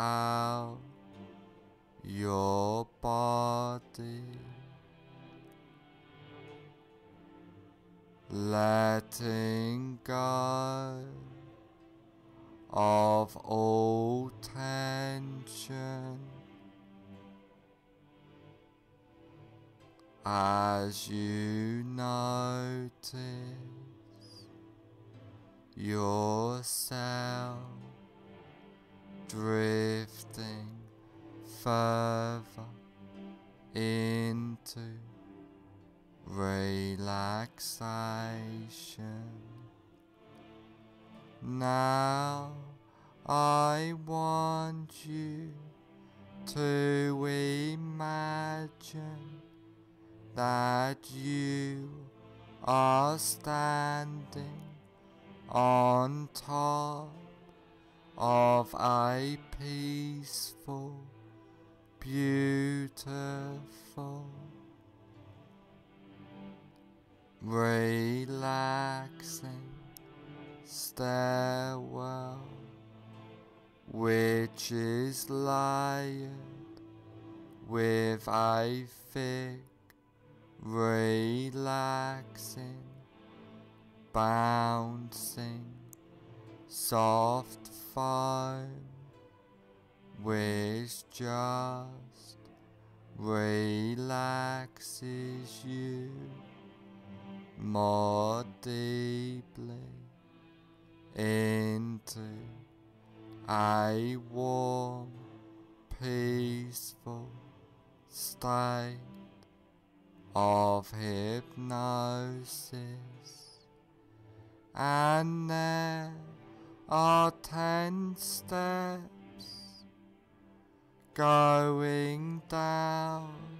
your relaxing stairwell which is layered with a thick, relaxing, bouncing, soft foam which just relaxes you more deeply into a warm, peaceful state of hypnosis. And there are ten steps going down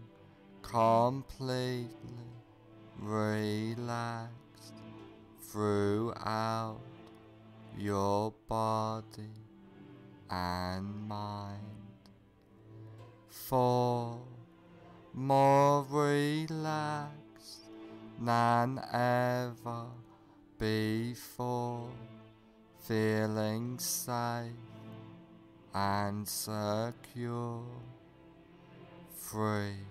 completely relaxed throughout your body and mind. Four, more relaxed than ever before, feeling safe and secure. Three,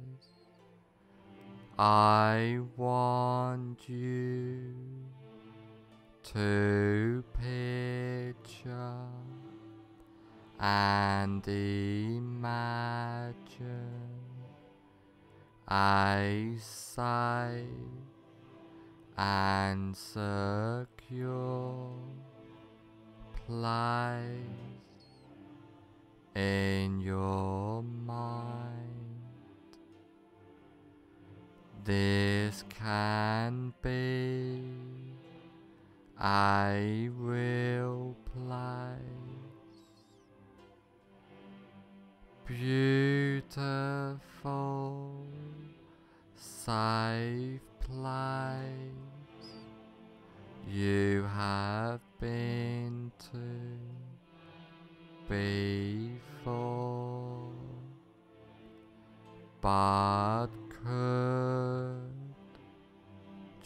I want you to picture and imagine a safe and secure place in your mind. This can be. I will place, beautiful, safe place. You have been to before, but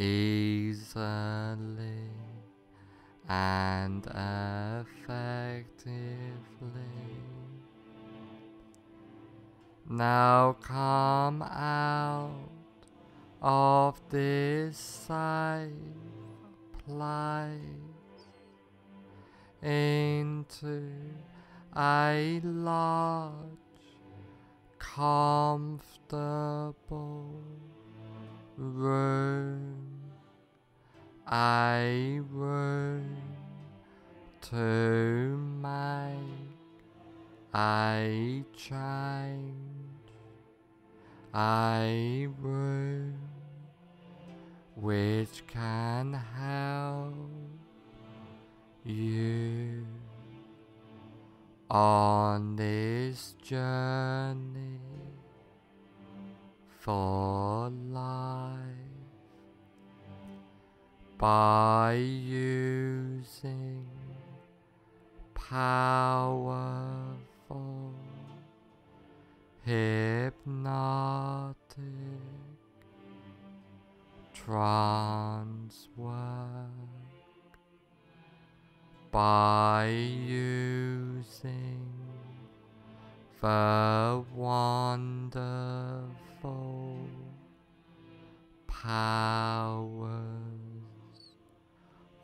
easily and effectively. Now come out of this safe place into a large, comfortable room, a room to make a change, a room which can help you on this journey for life by using powerful hypnotic trance work by using the wonderful powers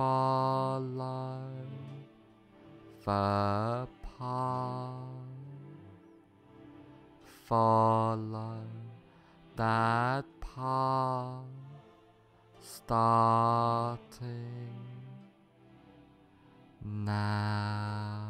follow the path. Follow that path starting now.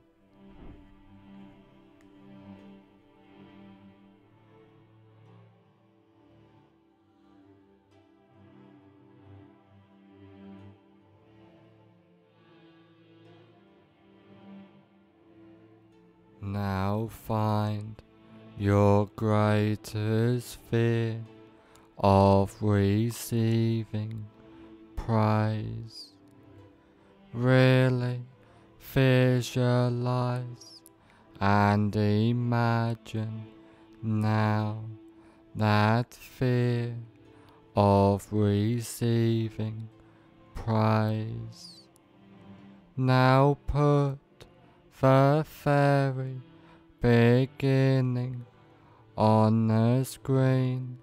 Now find your greatest fear of receiving praise. Really visualize and imagine now that fear of receiving praise. Now put the very beginning on the screen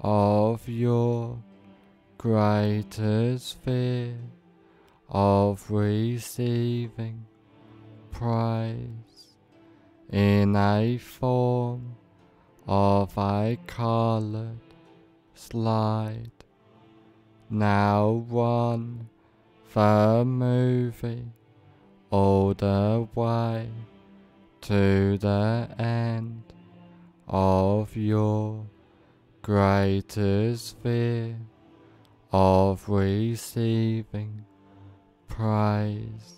of your greatest fear of receiving praise in a form of a colored slide. Now run the movie all the way to the end of your greatest fear of receiving praise.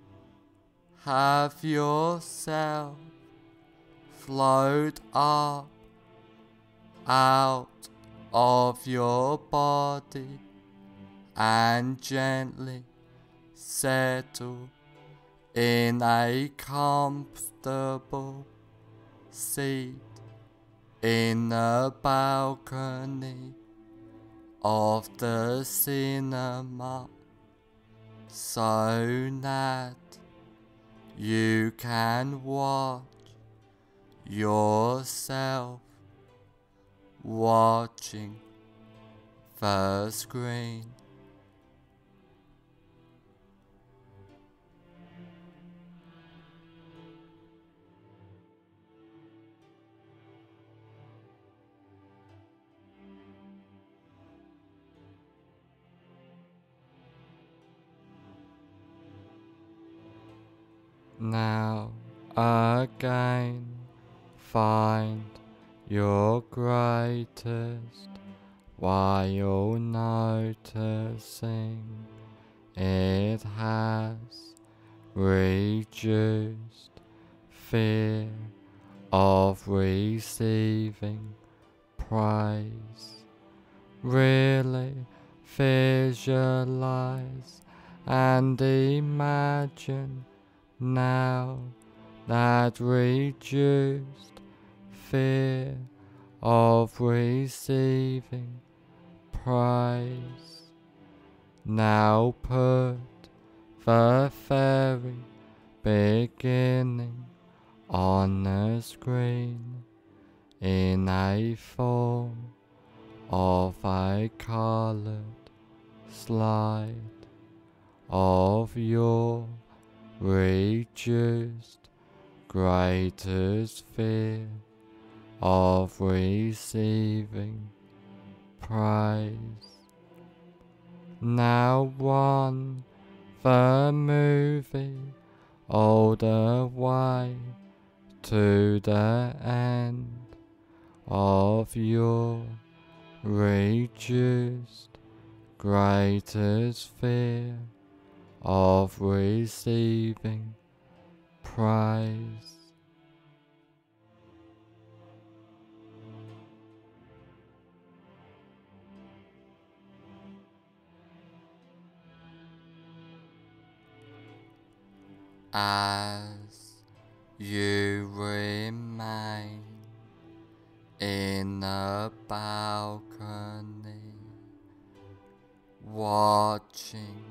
have yourself float up out of your body and gently settle in a comfortable seat in the balcony of the cinema. So that you can watch yourself watching the screen. Now again find your greatest while noticing it has reduced fear of receiving praise. Really visualize and imagine now that reduced fear of receiving praise now put the very beginning on the screen in a form of a colored slide of your reduced greatest fear of receiving praise. Now one, the movie all the way to the end of your reduced greatest fear of receiving praise. As you remain in the balcony, watching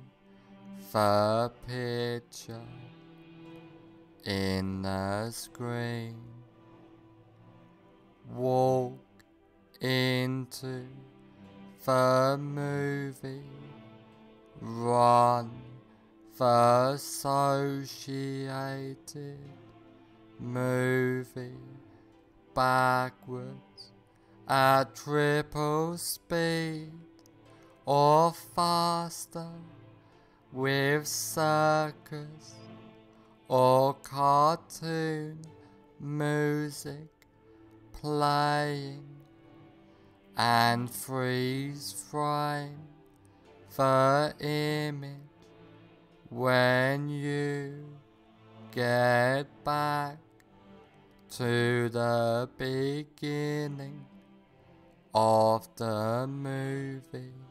the picture in the screen. Walk into the movie. Run the associated movie backwards at triple speed or faster with circus or cartoon music playing and freeze frame the image when you get back to the beginning of the movie.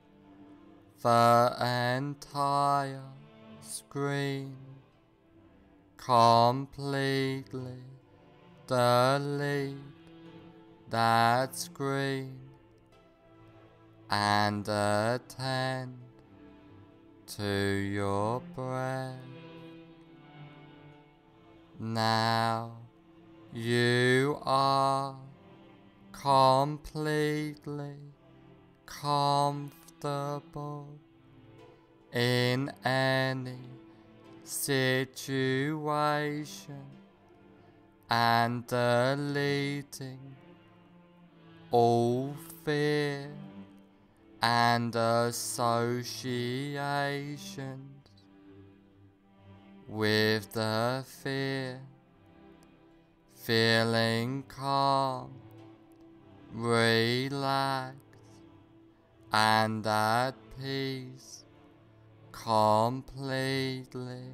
the entire screen completely delete that screen and attend to your breath. Now you are completely comfortable in any situation and deleting all fear and associations with the fear, feeling calm, relaxed, and at peace completely,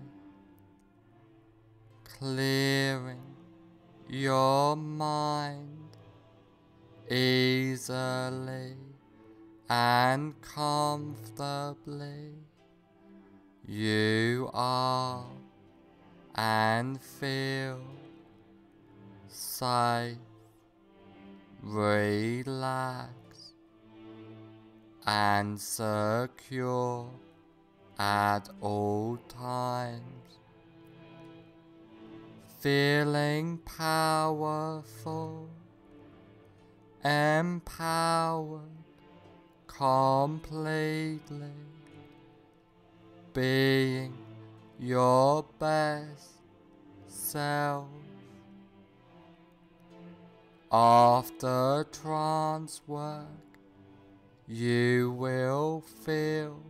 clearing your mind easily and comfortably. You are and feel safe, relaxed, and secure at all times. Feeling powerful, empowered completely being your best self. After trance work, you will feel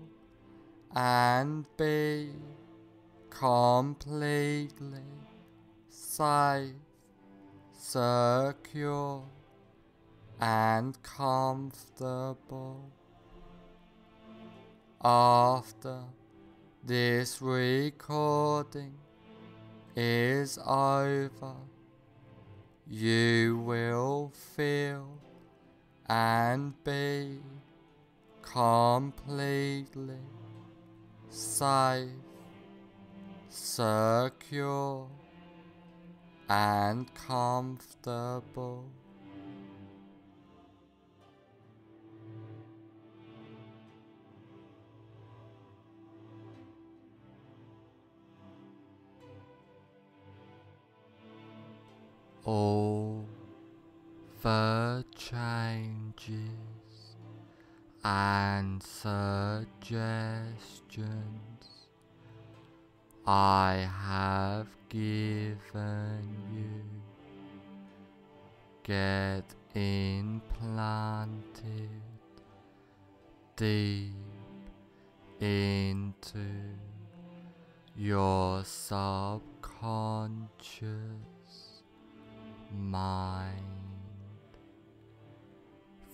and be completely safe, secure, and comfortable. After this recording is over, you will feel and be completely safe, secure, and comfortable. All the changes and suggestions I have given you get implanted deep into your subconscious mind.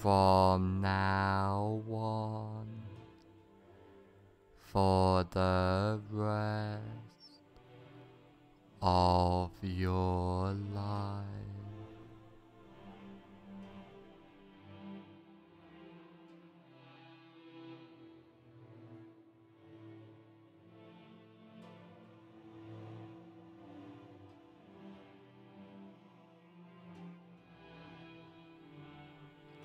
from now on for the rest of your life.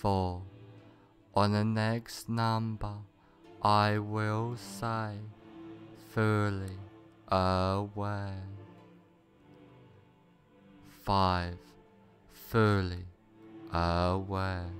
Four, on the next number, I will say fully aware. Five, fully aware.